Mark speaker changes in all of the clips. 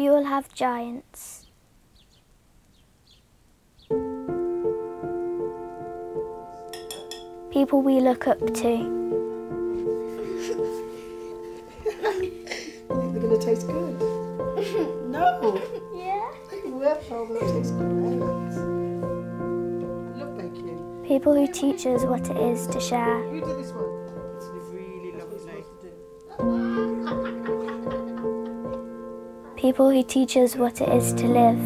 Speaker 1: We all have giants. People we look up to.
Speaker 2: They're going to taste good. no.
Speaker 1: Yeah.
Speaker 2: Well, they taste great. Look, bacon.
Speaker 1: People who teach us what it is to share. People who teach us what it is to live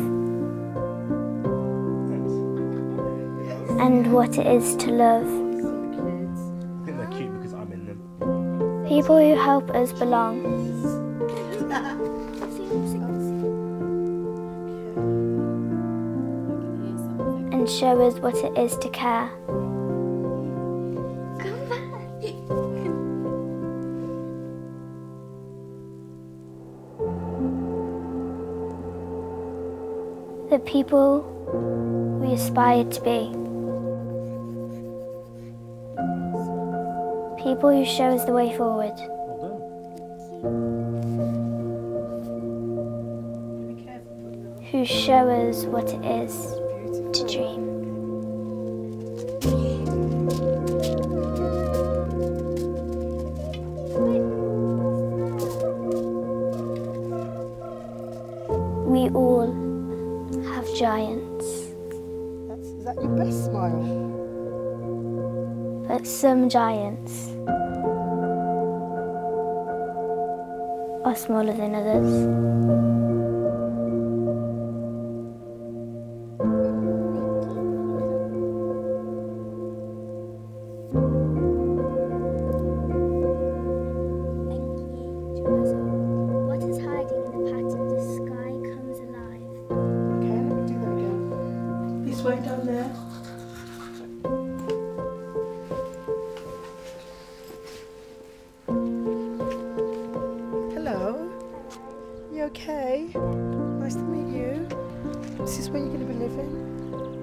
Speaker 1: and what it is to love.
Speaker 3: I think they're cute because I'm in them.
Speaker 1: People who help us belong. And show us what it is to care. The people we aspire to be. People who show us the way forward. Who show us what it is to dream. We all giants,
Speaker 2: That's, is that your best smile?
Speaker 1: but some giants are smaller than others.
Speaker 2: This way down there. Hello. You okay? Nice to meet you. Is This is where you're going to be living?